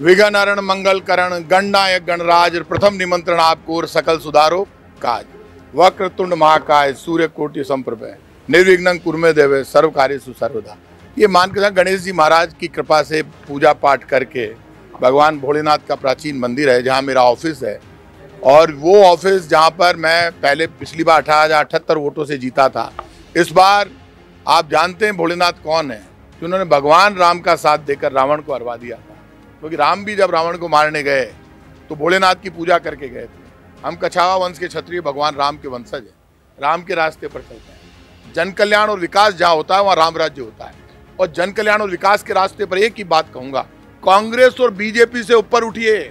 विघन हरण मंगल करण गणनायक, गणराज, प्रथम निमंत्रण आपको और सकल सुधारो काज। वक्रतुंड महाकाय सूर्य कोटि संप्रभय निर्विघ्न कुरमे देवे सर्व कार्य सुसर्वदा। ये मान के साथ गणेश जी महाराज की कृपा से पूजा पाठ करके भगवान भोलेनाथ का प्राचीन मंदिर है, जहाँ मेरा ऑफ़िस है। और वो ऑफ़िस जहाँ पर मैं पहले पिछली बार अठारह हज़ार अठहत्तर वोटों से जीता था। इस बार आप जानते हैं भोलेनाथ कौन है? कि उन्होंने भगवान राम का साथ देकर रावण को हरवा दिया। क्योंकि राम भी जब रावण को मारने गए तो भोलेनाथ की पूजा करके गए थे। हम कछावा वंश के क्षत्रिय भगवान राम के वंशज हैं। राम के रास्ते पर चलते हैं। जन कल्याण और विकास जहाँ होता है, वहाँ राम राज्य होता है। और जन कल्याण और विकास के रास्ते पर एक ही बात कहूँगा, कांग्रेस और बीजेपी से ऊपर उठिए,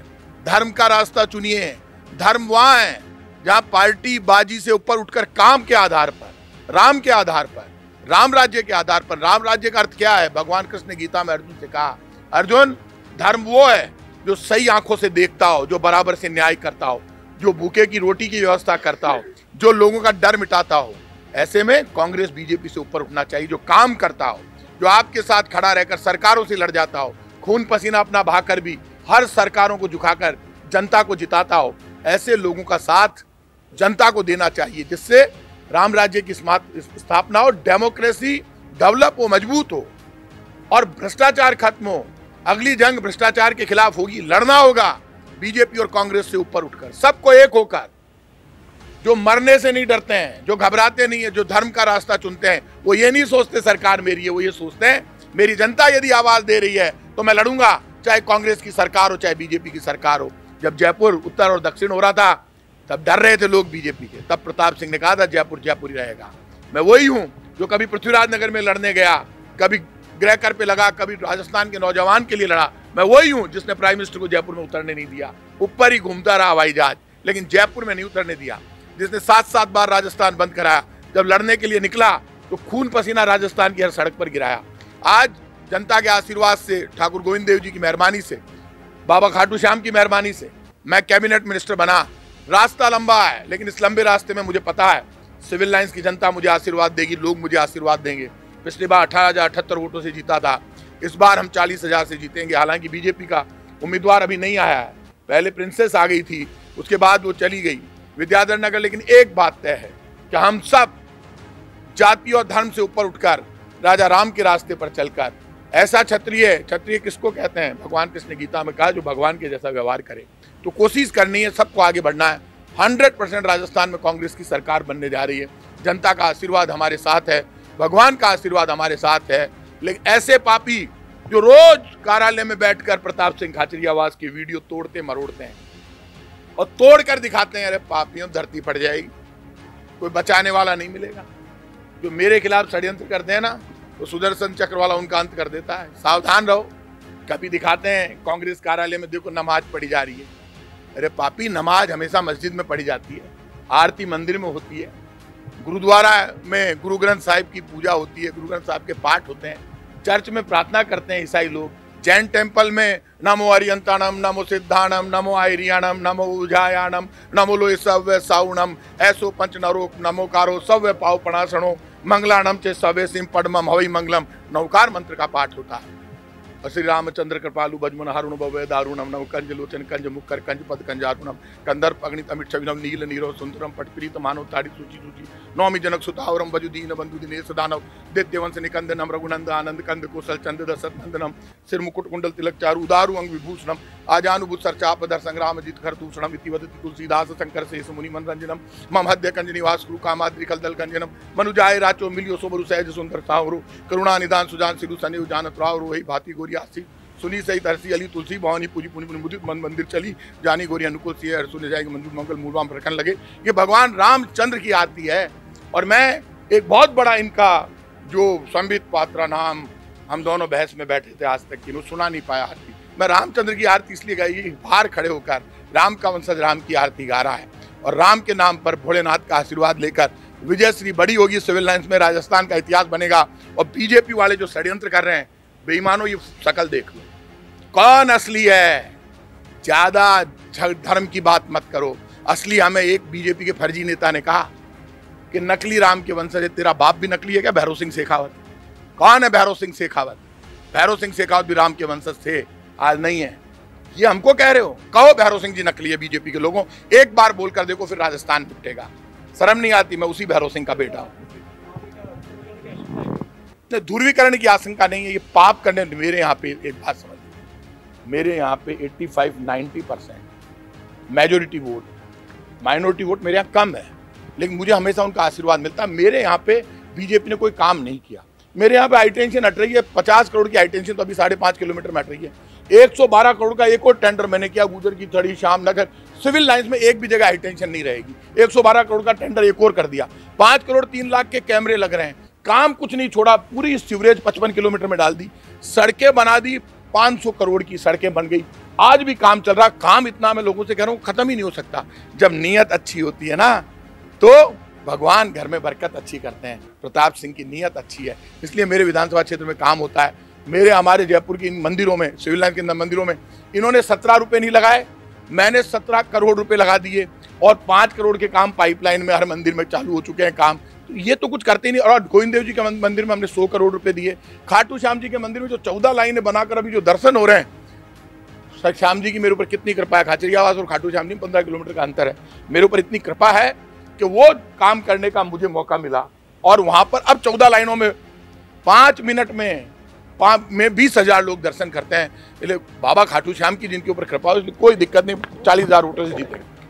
धर्म का रास्ता चुनिए, धर्म वहाँ है, जहाँ पार्टी बाजी से ऊपर उठकर काम के आधार पर, राम के आधार पर, राम राज्य के आधार पर। राम राज्य का अर्थ क्या है? भगवान कृष्ण ने गीता में अर्जुन से कहा, अर्जुन धर्म वो है जो सही आँखों से देखता हो, जो बराबर से न्याय करता हो, जो भूखे की रोटी की व्यवस्था करता हो, जो लोगों का डर मिटाता हो। ऐसे में कांग्रेस बीजेपी से ऊपर उठना चाहिए, जो काम करता हो, जो आपके साथ खड़ा रहकर सरकारों से लड़ जाता हो, खून पसीना अपना बहाकर भी हर सरकारों को झुकाकर जनता को जिताता हो, ऐसे लोगों का साथ जनता को देना चाहिए, जिससे राम राज्य की स्थापना हो, डेमोक्रेसी डेवलप हो, मज़बूत हो और भ्रष्टाचार खत्म हो। अगली जंग भ्रष्टाचार के खिलाफ होगी, लड़ना होगा। बीजेपी और कांग्रेस से ऊपर उठकर, सबको एक होकर। जो मरने से नहीं डरते हैं, जो घबराते नहीं है, जो धर्म का रास्ता चुनते हैं, वो ये नहीं सोचते सरकार मेरी है, वो ये सोचते हैं, मेरी जनता यदि आवाज़ दे रही है तो मैं लड़ूँगा, चाहे कांग्रेस की सरकार हो, चाहे बीजेपी की सरकार हो। जब जयपुर उत्तर और दक्षिण हो रहा था, तब डर रहे थे लोग बीजेपी के। तब प्रताप सिंह ने कहा था, जयपुर जयपुर ही रहेगा। मैं वही हूँ, जो कभी पृथ्वीराज नगर में लड़ने गया, कभी गृह कर पे लगा, कभी राजस्थान के नौजवान के लिए लड़ा। मैं वही हूँ जिसने प्राइम मिनिस्टर को जयपुर में उतरने नहीं दिया। ऊपर ही घूमता रहा हवाई जहाज़, लेकिन जयपुर में नहीं उतरने दिया। जिसने सात सात बार राजस्थान बंद कराया, जब लड़ने के लिए निकला तो खून पसीना राजस्थान की हर सड़क पर गिराया। आज जनता के आशीर्वाद से, ठाकुर गोविंद देव जी की मेहरबानी से, बाबा खाटू श्याम की मेहरबानी से मैं कैबिनेट मिनिस्टर बना। रास्ता लंबा है, लेकिन इस लंबे रास्ते में मुझे पता है, सिविल लाइन्स की जनता मुझे आशीर्वाद देगी, लोग मुझे आशीर्वाद देंगे। पिछली बार अठारह हज़ार अठहत्तर वोटों से जीता था। इस बार हम चालीस हज़ार से जीतेंगे। हालाँकि बीजेपी का उम्मीदवार अभी नहीं आया है। पहले प्रिंसेस आ गई थी, उसके बाद वो चली गई। विद्याधर नगर, लेकिन एक बात तय है कि हम सब जाति और धर्म से ऊपर उठकर, राजा राम के रास्ते पर चलकर, ऐसा क्षत्रिय क्षत्रिय किसको कहते हैं? भगवान कृष्ण गीता में कहा, जो भगवान के जैसा व्यवहार करे तो कोशिश करनी है, सबको आगे बढ़ना है। हंड्रेड परसेंट राजस्थान में कांग्रेस की सरकार बनने जा रही है। जनता का आशीर्वाद हमारे साथ है। भगवान का आशीर्वाद हमारे साथ है। लेकिन ऐसे पापी जो रोज कार्यालय में बैठकर प्रताप सिंह खाचरियावास की वीडियो तोड़ते मरोड़ते हैं और तोड़ कर दिखाते हैं, अरे पापियों धरती पड़ जाएगी। कोई बचाने वाला नहीं मिलेगा। जो मेरे खिलाफ षड्यंत्र करते हैं ना तो सुदर्शन चक्र वाला उनका अंत कर देता है। सावधान रहो। कभी दिखाते हैं, कांग्रेस कार्यालय में देखो नमाज़ पढ़ी जा रही है। अरे पापी, नमाज़ हमेशा मस्जिद में पढ़ी जाती है। आरती मंदिर में होती है। गुरुद्वारा में गुरु ग्रंथ साहिब की पूजा होती है, गुरु ग्रंथ साहिब के पाठ होते हैं, चर्च में प्रार्थना करते हैं ईसाई लोग। जैन टेंपल में नमो अरियंताणम नमो सिद्धाणम नमो आयरियाणम नमो उजायाणम नमो लो सव्य साउणम ऐसो पंच नरो नमो कारो सव्य पाव पणासणो मंगलाणम चे सव्य सिंह पडमम हवई मंगलम। नौकार मंत्र का पाठ होता है। श्री रामचंद्र कृपालु बजमन हरुण भव्य दारुणम नव कंज लोचन, कंज मुक्कर, कंज पद कंजारुणम कंदर अग्नित, अमित छविनम नील, नीरो, सुंदरम, पटप्रीत, मानव, ताड़ी, सूची सूची। नौमी, जनक सुतावरम बजु दीन, बंधु, दिनेश, दानव। दित्यवंश निकंदनम रघुनंद, आनंद, कंद, कौशल, चंद दशत नंदनम। सिर, मुकुट, कुंडल, तिलक, चारु, उदारु, अंग, विभूषणम। आजानुभूत सर चापधर संग्राम, जित, खर दूषणम इति वदति, तुलसीदास, शंकर, शेष, मुनि, मनरंजनम। मम हद्य, कंज, निवास, कुरु, कामाद्रि कलदल कंजनम। मनुजाय, राचो, मिलियो, सोबरु, सहज, सुंदर, सावरु। करुणा, निदान, सुजान सिरु सनि जानत, रावरु, वही भांति गोरी आसी सुनी सही तरसी अली तुलसी, भवानी पूजी पुनि पुनि मुदित मन मंदिर चली। जानी गोरी अनुकूल सी हर सुने जाएगी मंदिर मंगल मूलवाम रखन लगे। ये भगवान रामचंद्र की आरती है। और मैं एक बहुत बड़ा इनका जो संबित पात्रा नाम हम दोनों बहस में बैठे थे आज तक की सुना नहीं पाया आरती। मैं रामचंद्र की आरती इसलिए गाई बाहर खड़े होकर राम का वंशज राम की आरती गा रहा है। और राम के नाम पर भोलेनाथ का आशीर्वाद लेकर विजय श्री बड़ी होगी, सिविल लाइन्स में राजस्थान का इतिहास बनेगा। और बीजेपी वाले जो षड्यंत्र कर रहे हैं बेईमानो ये शकल देख लो। कौन असली है? ज़्यादा धर्म की बात मत करो। असली हमें एक बीजेपी के फर्जी नेता ने कहा कि नकली राम के वंशज है, तेरा बाप भी नकली है क्या? भैरव सिंह शेखावत। कौन है भैरव सिंह शेखावत? भैरव सिंह शेखावत भी राम के वंशज थे, आज नहीं है। ये हमको कह रहे हो? कहो भैरव सिंह जी नकली है बीजेपी के लोगों। एक बार बोलकर देखो, फिर राजस्थान पिटेगा शर्म नहीं आती, मैं उसी भैरव सिंह का बेटा हूँ। ध्रुवीकरण की आशंका नहीं है, ये पाप करने मेरे यहाँ पे एक बात समझ मेरे यहाँ पे 85 90 percent majority vote minority vote मेरे यहाँ कम है। लेकिन मुझे हमेशा उनका आशीर्वाद मिलता है। मेरे यहाँ पे बीजेपी ने कोई काम नहीं किया। मेरे यहाँ पे हाई टेंशन हट रही है। पचास करोड़ की आई टेंशन तो अभी साढ़े पाँच किलोमीटर में हट रही है। 112 करोड़ का एक और टेंडर मैंने किया, गुजर की थड़ी शाम नगर। सिविल लाइन्स में एक भी जगह हाई टेंशन नहीं रहेगी। 112 करोड़ का टेंडर एक और कर दिया। पाँच करोड़ तीन लाख के कैमरे लग रहे हैं। काम कुछ नहीं छोड़ा, पूरी सीवरेज पचपन किलोमीटर में डाल दी, सड़कें बना दी 500 करोड़ की सड़कें बन गई। आज भी काम चल रहा, काम इतना मैं लोगों से कह रहा हूँ, खत्म ही नहीं हो सकता। जब नीयत अच्छी होती है ना तो भगवान घर में बरकत अच्छी करते हैं। प्रताप सिंह की नीयत अच्छी है, इसलिए मेरे विधानसभा क्षेत्र में काम होता है। मेरे, हमारे जयपुर की इन मंदिरों में, सिविल लाइन के अंदर मंदिरों में, इन्होंने सत्रह रुपये नहीं लगाए, मैंने सत्रह करोड़ रुपए लगा दिए और पाँच करोड़ के काम पाइपलाइन में, हर मंदिर में चालू हो चुके हैं काम। ये तो कुछ करते नहीं। और गोविंद देव जी के मंदिर में हमने सौ करोड़ रुपए दिए। खाटू श्याम जी के मंदिर में जो चौदह लाइनें बनाकर अभी जो दर्शन हो रहे हैं श्याम जी की मेरे ऊपर कितनी कृपा है, खाचरियावास और खाटू श्याम जी, पंद्रह किलोमीटर का अंतर है। मेरे ऊपर इतनी कृपा है कि वो काम करने का मुझे मौका मिला। और वहाँ पर अब चौदह लाइनों में पाँच मिनट में में बीस हज़ार लोग दर्शन करते हैं। इसलिए बाबा खाटू श्याम की जिनके ऊपर कृपा हो, इसलिए कोई दिक्कत नहीं, चालीस हज़ार वोटर से जीते